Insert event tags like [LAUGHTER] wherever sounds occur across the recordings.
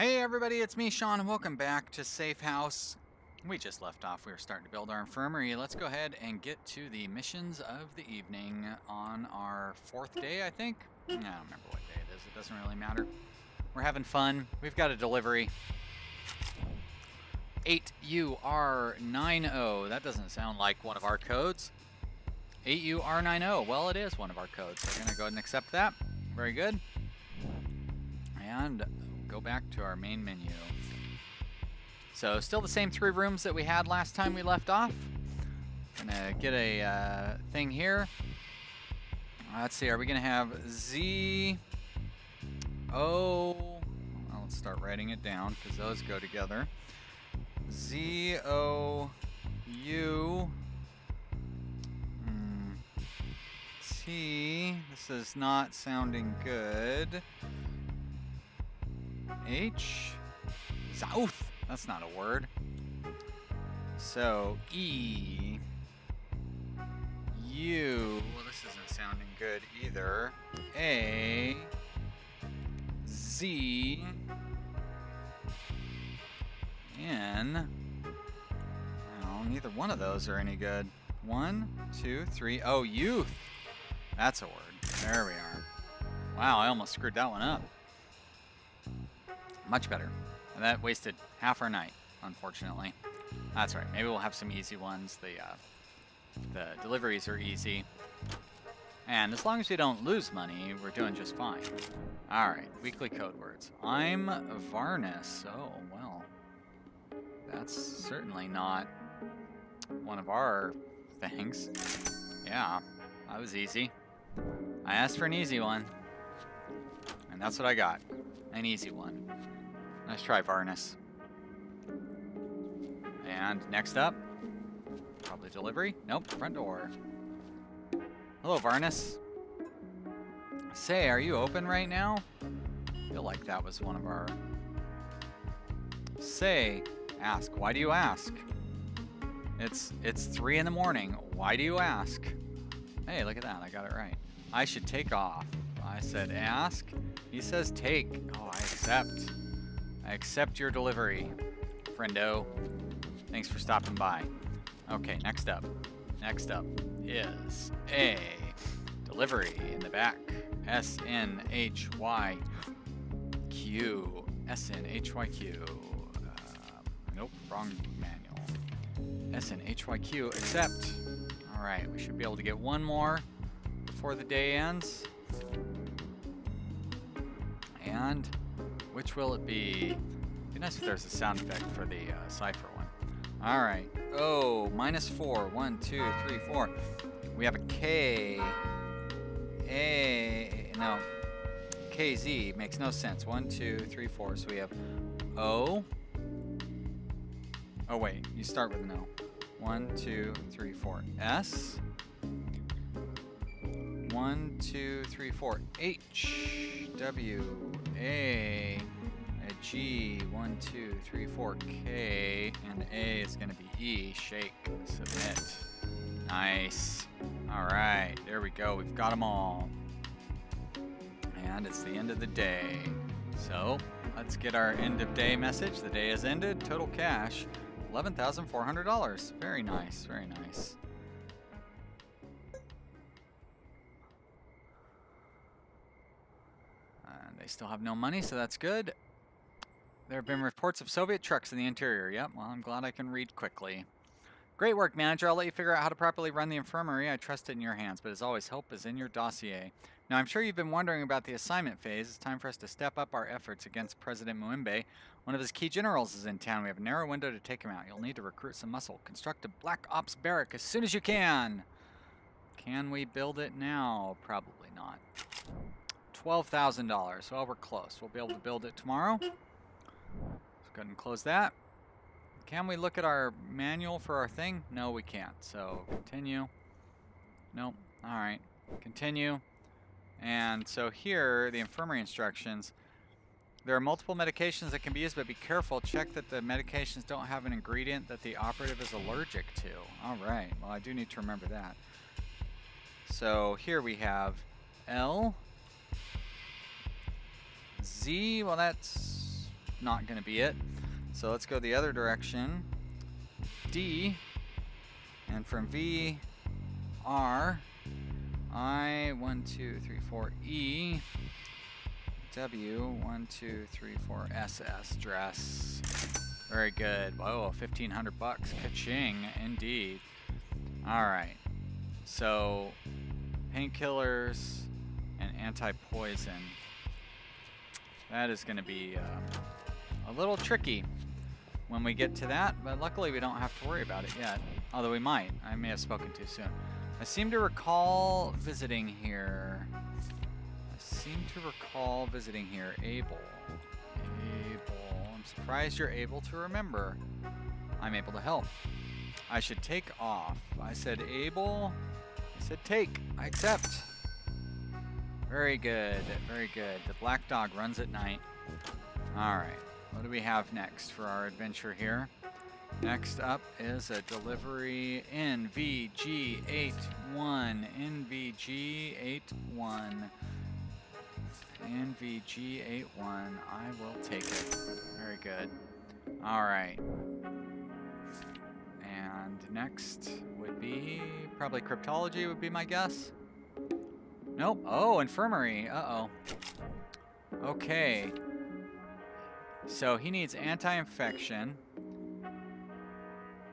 Hey everybody, it's me, Sean, and welcome back to Safe House. We just left off. We were starting to build our infirmary. Let's go ahead and get to the missions of the evening on our fourth day, I think. I don't remember what day it is. It doesn't really matter. We're having fun. We've got a delivery. 8UR90. That doesn't sound like one of our codes. 8UR90. Well, it is one of our codes. We're going to go ahead and accept that. Very good. And go back to our main menu. So still the same three rooms that we had last time we left off. Gonna get a uh, thing here. Let's see, are we gonna have Z O? Well, let's start writing it down because those go together. Z O U hmm, This is not sounding good. H South. That's not a word. So, E, U, well this isn't sounding good either. A, Z, N, well, neither one of those are any good. One, two, three. Oh, youth. That's a word. There we are. Wow, I almost screwed that one up. Much better. And that wasted half our night, unfortunately. That's right. Maybe we'll have some easy ones. The uh, the deliveries are easy. And as long as we don't lose money, we're doing just fine. All right, weekly code words. I'm Varnus. Oh, well. That's certainly not one of our things. Yeah, that was easy. I asked for an easy one. And that's what I got. An easy one. Nice try, Varnus. And next up, probably delivery. Nope, front door. Hello, Varnus. Say, are you open right now? I feel like that was one of our... Say, ask. Why do you ask? It's it's 3 in the morning. Why do you ask? Hey, look at that. I got it right. I should take off. I said ask. He says take. Oh, I accept. I accept your delivery, friendo. Thanks for stopping by. Okay, next up. Next up is a delivery in the back. S N H Y Q. S N H Y Q. Uh, nope, wrong manual. S N H Y Q. Accept. All right, we should be able to get one more before the day ends. And which will it be? Be nice if there's a sound effect for the uh, cipher one. All right. Oh, minus four. One, two, three, four. We have a K. A. No. KZ makes no sense. One, two, three, four. So we have O. Oh wait, you start with an O. One, two, three, four. S. One, two, three, four. H. W. A. A G. One, two, three, four. K. And A is going to be E. Shake. Submit. Nice. All right. There we go. We've got them all. And it's the end of the day. So let's get our end of day message. The day has ended. Total cash $11,400. Very nice. Very nice. Still have no money, so that's good. There have been reports of Soviet trucks in the interior. Yep, well, I'm glad I can read quickly. Great work, manager. I'll let you figure out how to properly run the infirmary. I trust it in your hands, but as always, help is in your dossier. Now, I'm sure you've been wondering about the assignment phase. It's time for us to step up our efforts against President Muimbe. One of his key generals is in town. We have a narrow window to take him out. You'll need to recruit some muscle. Construct a Black Ops barrack as soon as you can. Can we build it now? Probably not. $12,000. Well, we're close. We'll be able to build it tomorrow. Let's go ahead and close that. Can we look at our manual for our thing? No, we can't. So continue. Nope. All right. Continue. And so here, the infirmary instructions. There are multiple medications that can be used, but be careful. Check that the medications don't have an ingredient that the operative is allergic to. All right. Well, I do need to remember that. So here we have L, Z. Well, that's not to be it. So let's go the other direction. D, and from V, R, I, 1, 2, 3, 4, E, W, 1, 2, 3, 4, SS, dress. Very good. Whoa, 1500 bucks. Ka-ching, indeed. Alright. So, painkillers and anti-poison. That is going to be uh, a little tricky when we get to that, but luckily we don't have to worry about it yet. Although we might. I may have spoken too soon. I seem to recall visiting here. I seem to recall visiting here. Able. Able. I'm surprised you're able to remember. I'm able to help. I should take off. I said able. I said take. I accept. Very good. Very good. The black dog runs at night. Alright. What do we have next for our adventure here? Next up is a delivery NVG81. NVG81. NVG81. I will take it. Very good. Alright. And next would be probably cryptology would be my guess. Nope. Oh, infirmary. Uh-oh. Okay. So he needs anti-infection.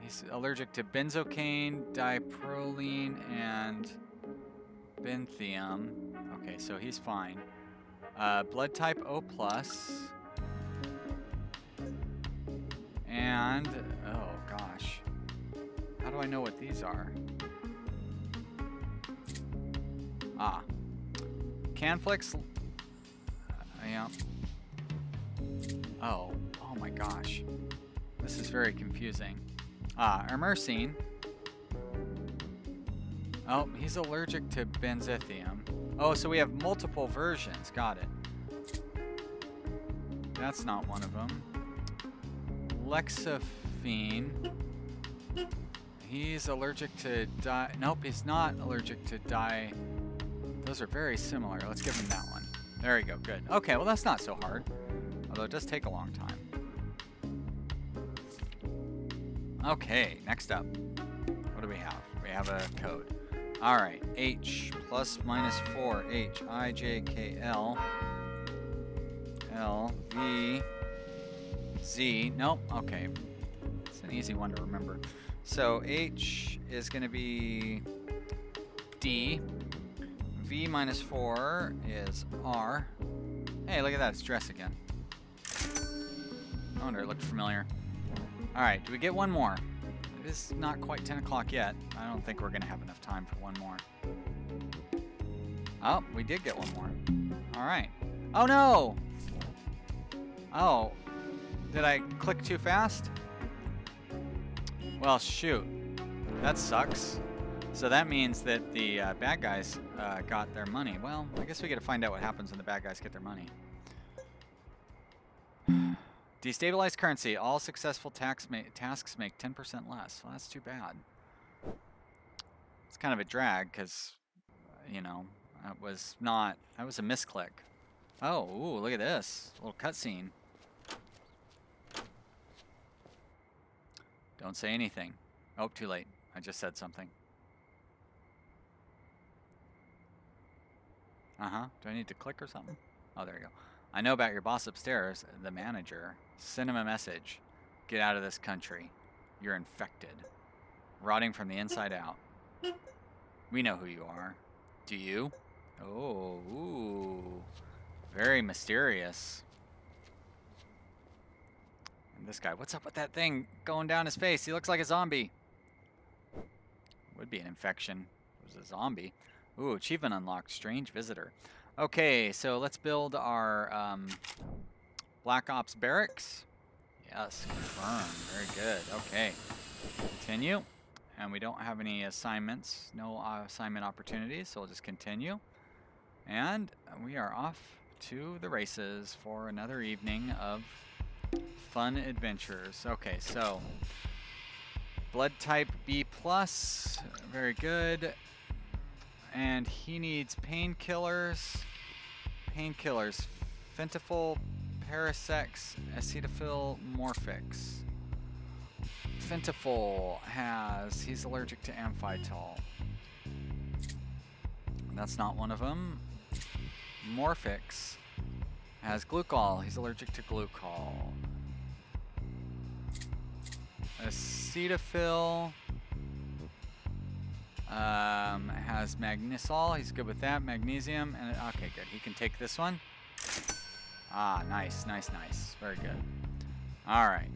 He's allergic to benzocaine, diproline, and benthium. Okay, so he's fine. Uh, blood type O+. plus, And, oh gosh. How do I know what these are? Ah. Canflix. Uh, yeah. Oh, oh my gosh. This is very confusing. Ah, Emercine. Oh, he's allergic to benzithium. Oh, so we have multiple versions. Got it. That's not one of them. Lexafene. He's allergic to di... Nope, he's not allergic to di... Those are very similar. Let's give him that one. There we go. Good. Okay, well, that's not so hard. Although it does take a long time. Okay, next up. What do we have? We have a code. All right, H plus minus 4, H, I, J, K, L, L, V, Z. Nope, okay. It's an easy one to remember. So H is going to be D. V minus 4 is R. Hey, look at that, it's dress again. I wonder, it looked familiar. Alright, do we get one more? It is not quite 10 o'clock yet. I don't think we're going to have enough time for one more. Oh, we did get one more. Alright. Oh no! Oh. Did I click too fast? Well, shoot. That sucks. So that means that the uh, bad guys uh, got their money. Well, I guess we got to find out what happens when the bad guys get their money. [SIGHS] Destabilized currency. All successful ma tasks make 10% less. Well, that's too bad. It's kind of a drag because, you know, that was not, that was a misclick. Oh, ooh, look at this. A little cutscene. Don't say anything. Oh, too late. I just said something. Uh-huh. Do I need to click or something? Oh, there you go. I know about your boss upstairs, the manager. Send him a message. Get out of this country. You're infected. Rotting from the inside out. We know who you are. Do you? Oh, ooh. Very mysterious. And this guy, what's up with that thing going down his face? He looks like a zombie. Would be an infection. It was a zombie. Ooh, achievement unlocked. Strange visitor. Okay, so let's build our um, Black Ops barracks. Yes, confirm. Very good. Okay. Continue. And we don't have any assignments, no uh, assignment opportunities, so we'll just continue. And we are off to the races for another evening of fun adventures. Okay, so blood type B plus, very good. And he needs painkillers. Painkillers. Fentanyl, Parasex Acetophyll Morphix. Fentanyl has, he's allergic to amphitol. That's not one of them. Morphix has glucol. He's allergic to glucol. Acetophyll um, has magnesol. He's good with that. Magnesium. and Okay, good. He can take this one. Ah, nice, nice, nice. Very good. All right.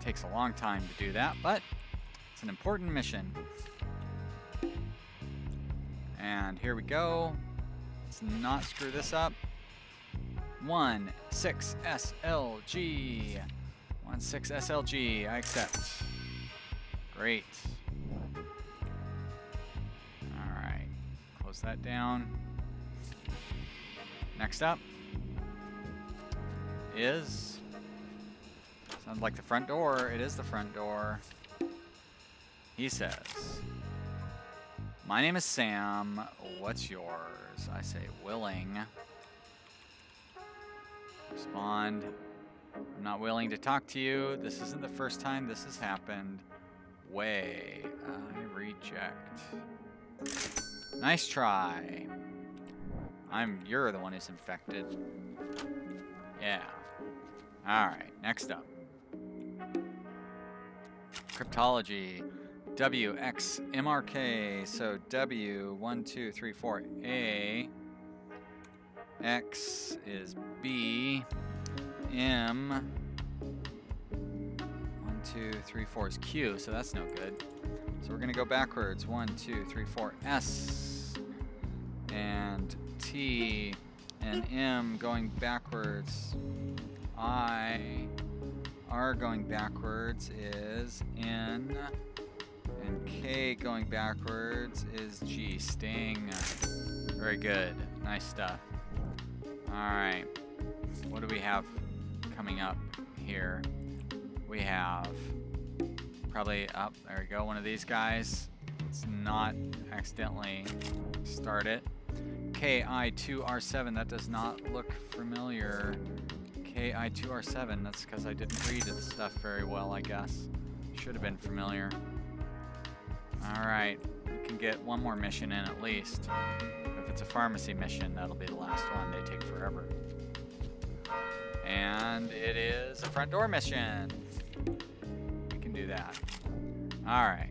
Takes a long time to do that, but it's an important mission. And here we go. Let's not screw this up. 1 6 SLG. 1 6 SLG. I accept. Great. That down. Next up is. Sounds like the front door. It is the front door. He says. My name is Sam. What's yours? I say willing. Respond. I'm not willing to talk to you. This isn't the first time this has happened. Way. I reject. Nice try. I'm you're the one who's infected. Yeah. Alright, next up. Cryptology. WXMRK. So W, one, two, three, four, A. X is B. M. One, two, three, four is Q, so that's no good. So we're going to go backwards. One, two, three, four, S. And T and M going backwards. I. R going backwards is N. And K going backwards is G. Sting. Very good. Nice stuff. Alright. What do we have coming up here? We have probably up. Oh, there we go. One of these guys. Let's not accidentally start it. KI2R7. That does not look familiar. KI2R7. That's because I didn't read the stuff very well, I guess. Should have been familiar. Alright, we can get one more mission in at least. If it's a pharmacy mission, that'll be the last one. They take forever. And it is a front door mission. Do that. Alright.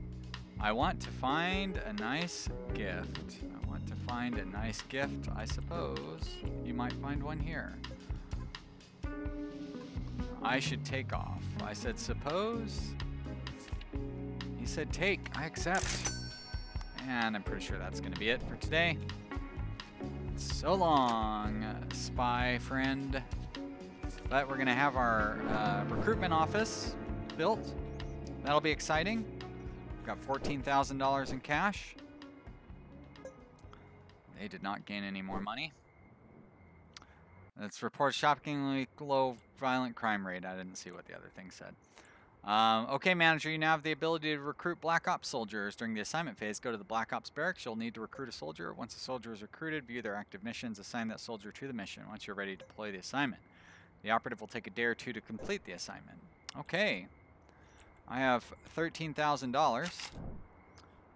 I want to find a nice gift. I want to find a nice gift, I suppose. You might find one here. I should take off. I said suppose He said take. I accept. And I'm pretty sure that's going to be it for today. So long, spy friend. But we're going to have our uh, recruitment office built. That'll be exciting. We've got $14,000 in cash. They did not gain any more money. It's reports shockingly low violent crime rate. I didn't see what the other thing said. Um, okay, manager, you now have the ability to recruit Black Ops soldiers. During the assignment phase, go to the Black Ops barracks. You'll need to recruit a soldier. Once a soldier is recruited, view their active missions, assign that soldier to the mission. Once you're ready to deploy the assignment, the operative will take a day or two to complete the assignment. Okay. I have $13,000.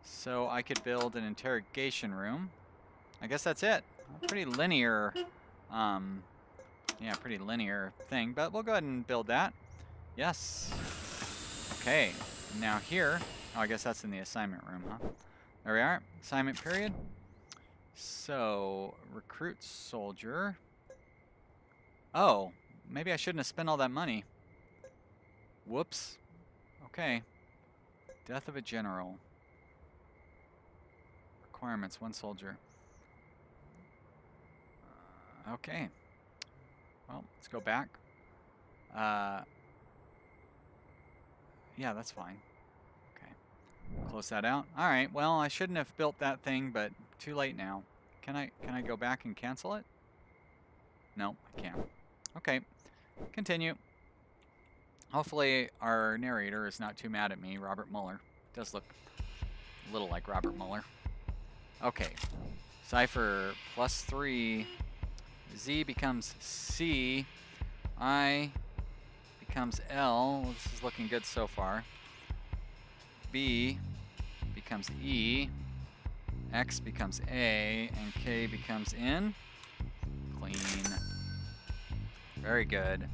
So I could build an interrogation room. I guess that's it. Pretty linear, um, yeah, pretty linear thing, but we'll go ahead and build that. Yes. Okay, now here, oh, I guess that's in the assignment room, huh? There we are, assignment period. So, recruit soldier. Oh, maybe I shouldn't have spent all that money. Whoops. Okay. Death of a general. Requirements, one soldier. Uh, okay. Well, let's go back. Uh, yeah, that's fine. Okay. Close that out. All right. Well, I shouldn't have built that thing, but too late now. Can I can I go back and cancel it? No, I can't. Okay. Continue. Hopefully our narrator is not too mad at me, Robert Mueller. Does look a little like Robert Mueller. Okay. Cipher plus three. Z becomes C. I becomes L. This is looking good so far. B becomes E. X becomes A. And K becomes N. Clean. Very good.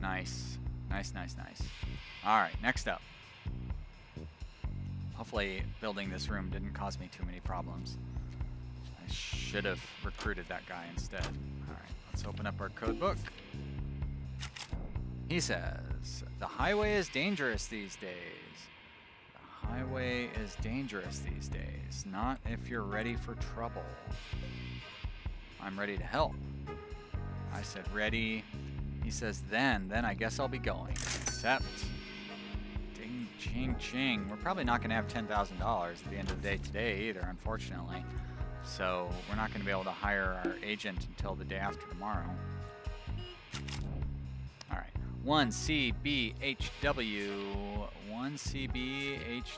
Nice. Nice, nice, nice. Alright, next up. Hopefully building this room didn't cause me too many problems. I should have recruited that guy instead. Alright, let's open up our code book. He says, the highway is dangerous these days. The highway is dangerous these days. Not if you're ready for trouble. I'm ready to help. I said ready. He says then, then I guess I'll be going. Accept. Ding, ching, ching. We're probably not going to have $10,000 at the end of the day today either, unfortunately. So we're not going to be able to hire our agent until the day after tomorrow. All right, 1CBHW. 1CBHW.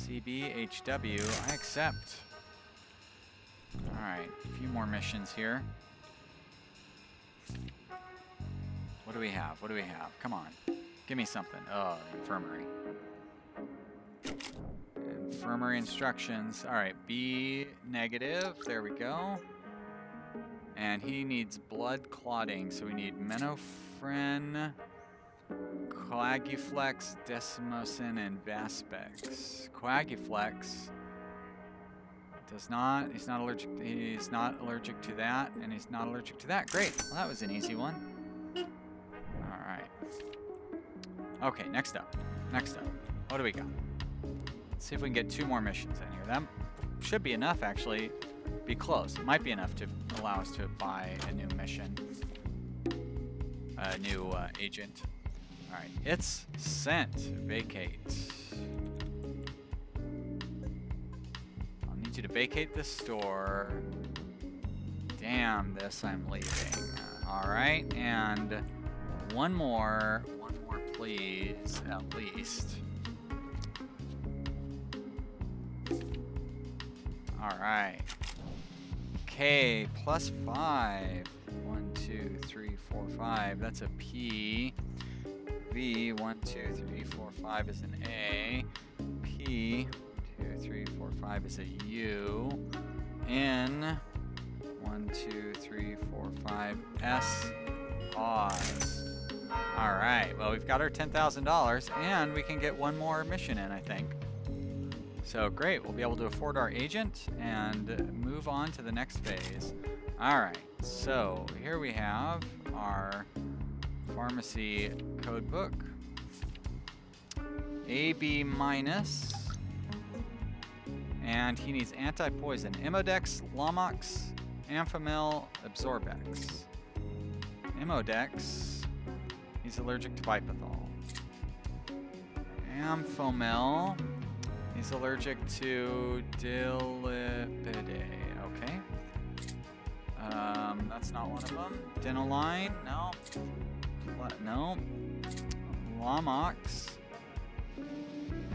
1CBHW. I accept. Alright, a few more missions here. What do we have? What do we have? Come on. Give me something. Oh, infirmary. Infirmary instructions. Alright, B negative. There we go. And he needs blood clotting, so we need Menophren, Coaguflex, Decimosin, and Vaspex. Coaguflex does not, he's not allergic, he's not allergic to that, and he's not allergic to that. Great, well that was an easy one. Okay, next up, next up. What do we got? Let's see if we can get two more missions in here. That should be enough, actually be close. It might be enough to allow us to buy a new mission, a new uh, agent. All right, it's sent. Vacate. I'll need you to vacate the store. Damn this, I'm leaving. All right, and one more, one more please, at least. All right. K plus five. One, two, three, four, five. That's a P. V, one, two, three, four, five is an A. P, two, three, four, five is a U. N, one, two, three, four, five. S, pause. All right, well, we've got our $10,000 and we can get one more mission in, I think. So great, we'll be able to afford our agent and move on to the next phase. All right, so here we have our pharmacy code book. AB minus, and he needs anti-poison. Imodex, Lomox, Amphomil, Absorbex. Imodex, he's allergic to Vipithol. Amphomil, He's allergic to Dilipidae. Okay. Um, that's not one of them. Denoline? No. What? No. Lamox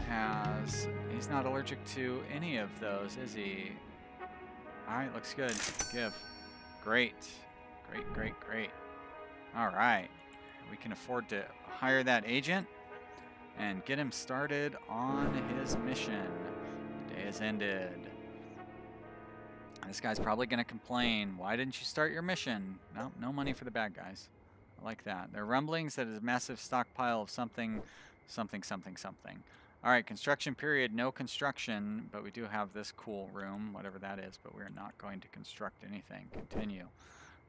has... He's not allergic to any of those, is he? Alright, looks good. Give. Great. Great, great, great. Alright. We can afford to hire that agent and get him started on his mission. The day has ended. This guy's probably going to complain. Why didn't you start your mission? No, no money for the bad guys. I like that. There are rumblings that is a massive stockpile of something, something, something, something. All right, construction period, no construction, but we do have this cool room, whatever that is, but we're not going to construct anything. Continue.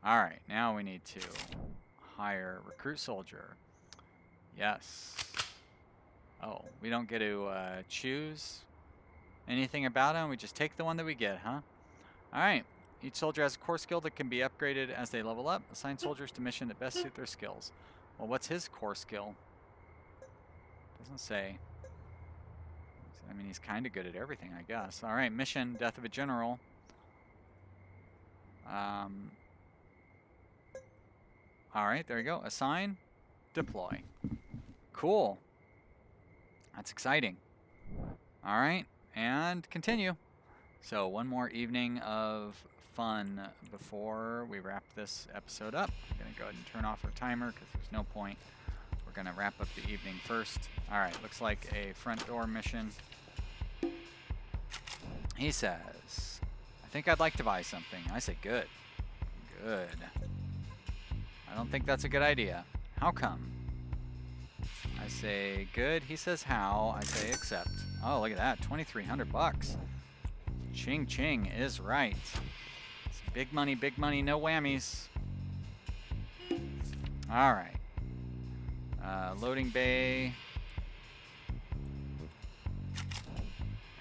All right, now we need to hire recruit soldier. Yes. Oh, we don't get to uh, choose anything about him. We just take the one that we get, huh? All right. Each soldier has a core skill that can be upgraded as they level up. Assign soldiers to mission that best suit their skills. Well, what's his core skill? Doesn't say. I mean, he's kind of good at everything, I guess. All right, mission, death of a general. Um, all right, there you go. Assign, deploy. Cool. That's exciting. All right, and continue. So one more evening of fun before we wrap this episode up. I'm going to go ahead and turn off our timer because there's no point. We're going to wrap up the evening first. All right, looks like a front door mission. He says, I think I'd like to buy something. I say, good. Good. I don't think that's a good idea. How come? I say, good. He says, how? I say, accept. Oh, look at that. 2,300 bucks. Ching Ching is right. It's big money, big money, no whammies. All right. Uh, loading bay.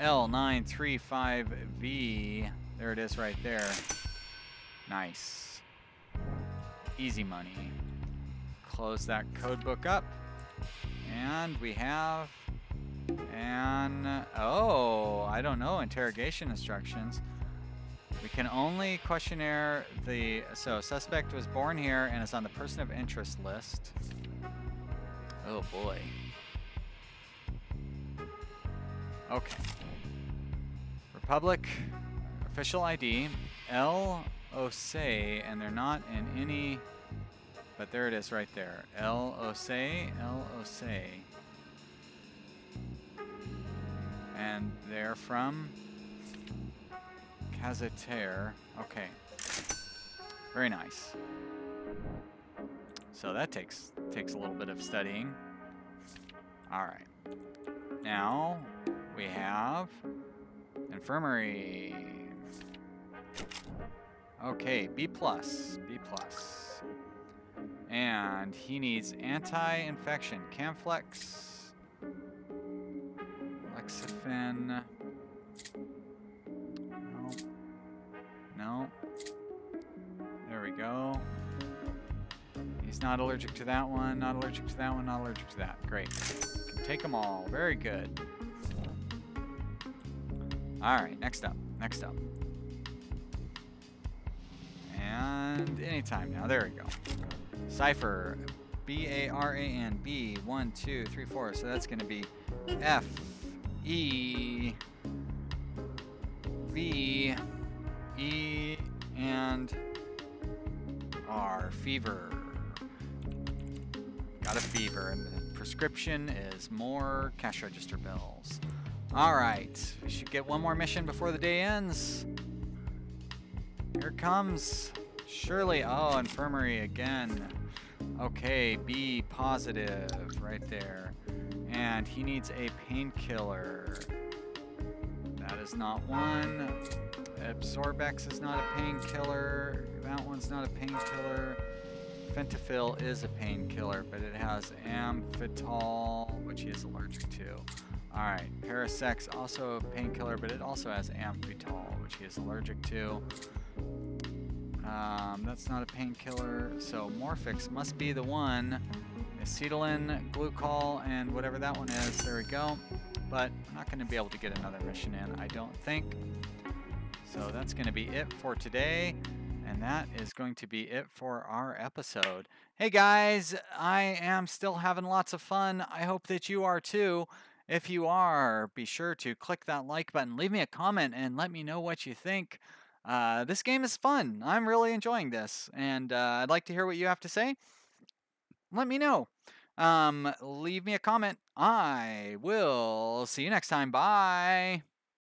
L935V. There it is right there. Nice. Easy money. Close that code book up. And we have and, oh, I don't know, interrogation instructions. We can only questionnaire the, so suspect was born here and is on the person of interest list. Oh boy. Okay. Republic, official ID, L Osei, and they're not in any, but there it is right there. L Osei, L Osei. And they're from Kazater. Okay. Very nice. So that takes takes a little bit of studying. All right. Now we have infirmary. Okay, B plus, B plus. And he needs anti-infection, Camflex, Lexifen. No. No. There we go. He's not allergic to that one, not allergic to that one, not allergic to that. Great. Can take them all. Very good. All right, next up. Next up. And anytime now. There we go. Cipher. B A R A N B. One, two, three, four. So that's going to be F E, V, E, and R. Fever. Got a fever, and the prescription is more cash register bills. All right, we should get one more mission before the day ends. Here comes. Surely, oh, infirmary again. Okay, B positive right there. And he needs a painkiller. That is not one. Absorbex is not a painkiller. That one's not a painkiller. Fentanyl is a painkiller, but it has amphitol, which he is allergic to. Alright, Parasex also a painkiller, but it also has amphitol, which he is allergic to. Um, that's not a painkiller, so Morphix must be the one acetylene, glucol, and whatever that one is. There we go. But I'm not going to be able to get another mission in, I don't think. So that's going to be it for today. And that is going to be it for our episode. Hey guys, I am still having lots of fun. I hope that you are too. If you are, be sure to click that like button, leave me a comment, and let me know what you think. Uh, this game is fun. I'm really enjoying this, and uh, I'd like to hear what you have to say let me know. Um, leave me a comment. I will see you next time. Bye.